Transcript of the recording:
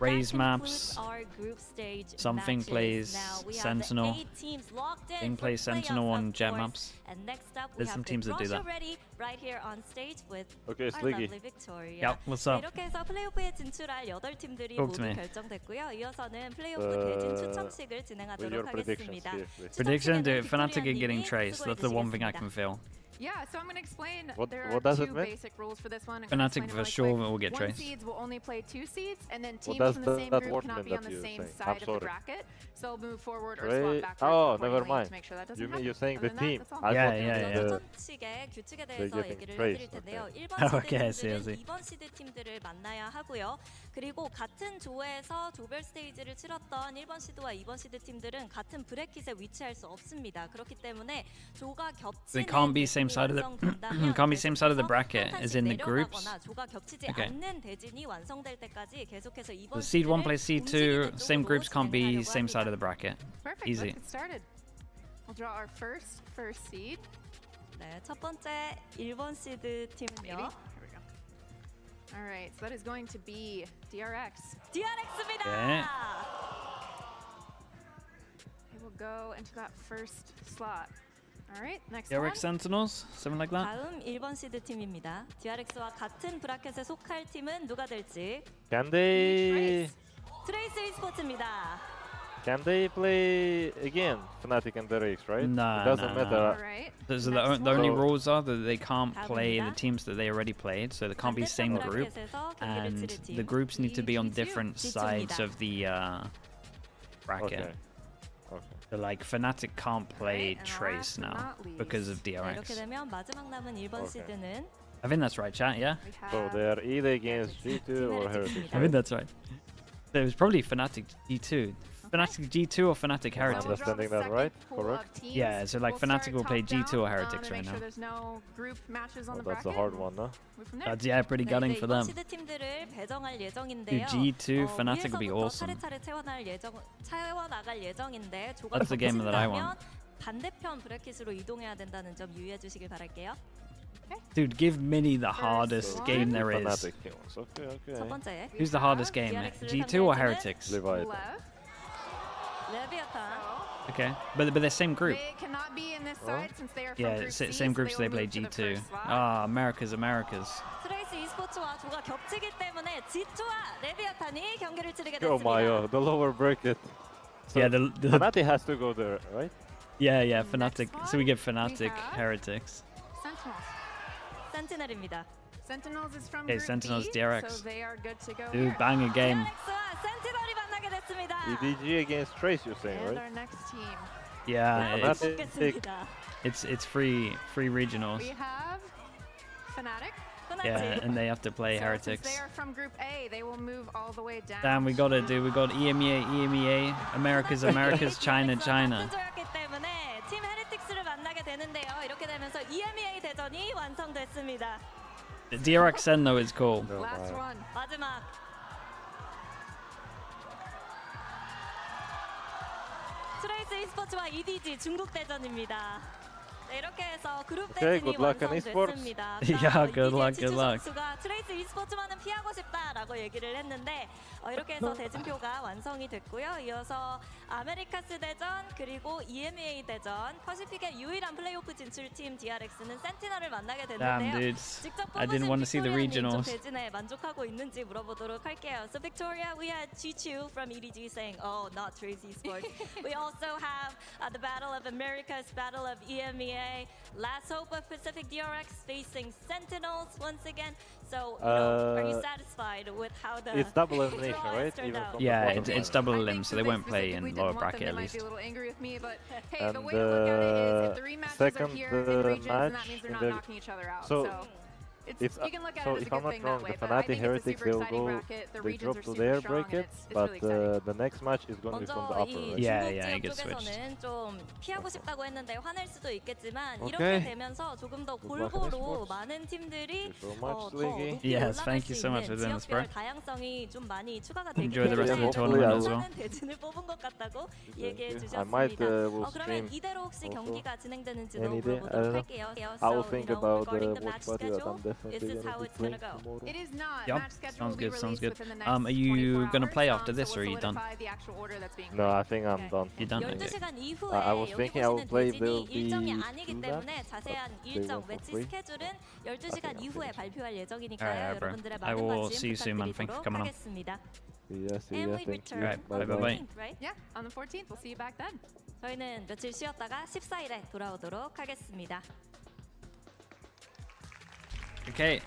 Raise that maps. concludes our group stage Something matches. plays Now we have the Sentinel. eight teams locked in Thing for plays Sentinel playoffs, on of jet course. maps. And next up, we There's have some the teams that do Russia that. ready right here on stage with Okay, our Sliggy. lovely Victoria. Yep, what's 네, up? 이렇게 해서 플레이오프에 진출할 여덟 팀들이 Talk to 모두 me. 결정됐고요. 이어서는 플레이오프 Uh, 대진 추첨식을 With your 진행하도록 predictions 하겠습니다. here, please. Prediction: do 추첨식에는 Fnatic are 빅토리아 getting 님이 traced. That's the one thing I 수고해 can feel. Yeah, so I'm going to explain. What- there what are does it two mean? basic rules for this one. I'm Fnatic gonna explain for it sure really quick. will get one traced. seeds will only play two seeds, and then What teams does from the that- same that group word cannot mean be on that the you're same saying? I'm side of the sorry. bracket. So they'll move forward or Right. swap backwards. Oh, accordingly never to mind. make sure that doesn't You mean happen. you're saying the Other than team? that, that's all. I Yeah, thought you yeah, meant yeah. the- 추첨식의 규칙에 They're 대해서 getting 얘기를 praised, 해드릴 텐데요. okay. 1번 Okay, I 시드 see, I 팀들은 see. 2번 시드 팀들을 만나야 하고요. 그리고 같은 조에서 조별 스테이지를 치렀던 1번 시드와 2번 시드 팀들은 같은 브래킷에 위치할 수 없습니다. 그렇기 때문에 조가 겹치는 They can't be same side of the- 완성된다면 can't be same side of the 계속해서 bracket 한 as 칸씩 in the groups. 내려가거나 조가 겹치지 Okay. 않는 대진이 완성될 때까지 계속해서 2번 The seed one 시드를 plays seed two. 움직이는 Same 쪽으로 groups can't be 진행하려고 same side 합니다. of the bracket. Perfect. Easy. Let's get started. We'll draw our first first seed. 네, 첫 번째 1번 시드 Maybe. 팀은요. Here we go. All right, so that is going to be DRX. DRX입니다. 네. They will go into that first slot. All right, next Derek one. Sentinels, something like that. 다음 1번 시드 팀입니다. DRX와 같은 브라켓에 속할 팀은 누가 될지 Can they 트레이스 e스포츠입니다. Can they play again Fnatic and DRX, right? No, it doesn't no, matter. Right. The, the, only so rules are that they can't play the teams that they already played, so they can't be same group, and the groups need to be on different sides of the uh, bracket. Okay. Okay. So like Fnatic can't play right, Trace now because of DRX. Okay. I think that's right, chat. Yeah. So they are either against G2 or Heretics. I think that's right. It was probably Fnatic G2. Fnatic G2 or Fnatic Am I Heretics. So we'll draw the understanding that second right? pool of Correct? teams. Yeah, so, like, We'll Fnatic start will play top G2 or down, Heretics um, right and make now. Sure there's no group matches on Oh, the that's a bracket. hard and one, huh? move from there. That's yeah, pretty 네, gutting 이제 for 2번 them. 시드 팀들을 배정할 예정인데요. Dude, G2 어, Fnatic would be 위에서부터 awesome. 차례차례 채워나갈 예정, 채워나갈 예정인데 조가 That's the game that I 겹친다면 want. 반대편 브래킷으로 이동해야 된다는 점 유의해 주시길 바랄게요. Dude, give Mini the hardest one. game there is. Fnatic teams. Okay, okay. 첫 번째 Who's the hardest game? DRX를 G2 or 상대해주는 Heretics? Leviathan. Okay, but but they're same group. They cannot be in this Oh. side since they are from Yeah, group sa- C, same so group, so they will play move to the G2. first slot. Ah, America's America's. 트레이스 e스포츠와 조가 겹치기 때문에 G2와 레비아탄이 경기를 치르게 Oh my 됐습니다. god, the lower bracket. So Yeah, the, the Fnatic has to go there, right? yeah yeah Next Fnatic. So we one, get we Fnatic have- Heretics. Sentinels. 센티넬입니다. Sentinels is from Okay, group Sentinels B, DRX. so they are good to go Dude, here. banger game. DRX EDG against Trace, you're saying, and right? our next team. Yeah, it's, it's, it's free free regionals. We have Fnatic. Yeah, and they have to play so Heretics. They are from Group A. They will move all the way down. Damn, we gotta do. We got EMEA, EMEA, Americas, Americas, China, China. The DRXN though is cool. Last one. 트레이스 e스포츠와 EDG 중국 대전입니다. 네, 이렇게 해서 그룹 Okay, 대진이. 완성됐습니다. Yeah, good luck, good luck. 선수가 트레이스 e스포츠만은 피하고 싶다라고 얘기를 했는데 어, 이렇게 해서 대진표가 완성이 됐고요. 이어서 아메리카스 대전 그리고 EMEA 대전 퍼시픽의 유일한 플레이오프 진출팀 DRX는 센티널을 만나게 Damn, 됐는데요. dudes. 직접 I didn't 뽑으신 want to see the 빅토리아님 좀 regionals. 대진에 만족하고 있는지 물어보도록 할게요. So Victoria, we had Chichu from EDG saying, "Oh, not Tracy Sports." we also have uh, the Battle of Americas, Battle of EMEA, Last Hope of Pacific DRX facing Sentinels once again. So, you know, are you Uh, satisfied with how the It's double elimination, right? Even from Yeah, bottom it's, it's double I limb, think so they won't play in lower want them, bracket at might least. be a little angry with me, but hey, the And way to look at it is the if the rematches are second, here in uh, regions, then that match means they're not knocking each other out. So, So, it's, If, you can look at so it as a if good I'm not thing wrong, that the way. But I Fnatic think it's a Heretics super they'll exciting go bracket. The they regions drop are to super their strong, and bracket, it's, it's but really exciting. uh, the next match is going to be from the 먼저 upper, 이 right? Yeah, 중국 yeah, 지역 it gets switched. 쪽에서는 좀 피하고 싶다고 했는데 화낼 수도 있겠지만 Okay. 이렇게 되면서 조금 더 Good luck in 골고루 esports. 많은 팀들이 Thank you so 어, much, 더 Sliggy. 높이 Yes, 올라갈 thank you 수 so much 있는 for doing this, 지역별 bro. 다양성이 좀 많이 추가가 되기 Enjoy the rest of the 때문에 tournament as well. 많은 대진을 뽑은 것 같다고 Thank 얘기해 you. 주셨습니다. I might uh, will 어, 그러면 stream. 이대로 혹시 also 경기가 진행되는지도 any day. I 물어보도록 don't know. 할게요. I will So, think you know, about regarding uh, the what match party that schedule, I'm definitely This is gonna how be it's gonna playing go. It tomorrow. is not. Yep, Match schedule sounds will be good, sounds released good. within the next Um, are you 24 gonna play hours, after um, this, so or are we'll you done? solidify The actual order that's being No, I think I'm Okay. done. You done? Okay. 12시간 이후에 I was 여기 thinking I would 보시는 play 대진이 will 일정이 be 아니기 two 때문에 laps, 자세한 but they 일정 were for 매치 free. 스케줄은 I think 12시간 I'm 이후에 finished. 발표할 예정이니까요. Alright, bro. 여러분들의 I 많은 will 관심 see you soon, man. Thanks for 부탁드리도록 coming on. 하겠습니다. See ya, see And ya. we Thank you. return Right, Bye bye, bye. 14th, right? Yeah, on the 14th. We'll see you back then. 저희는 며칠 쉬었다가 14일에 돌아오도록 하겠습니다. Okay,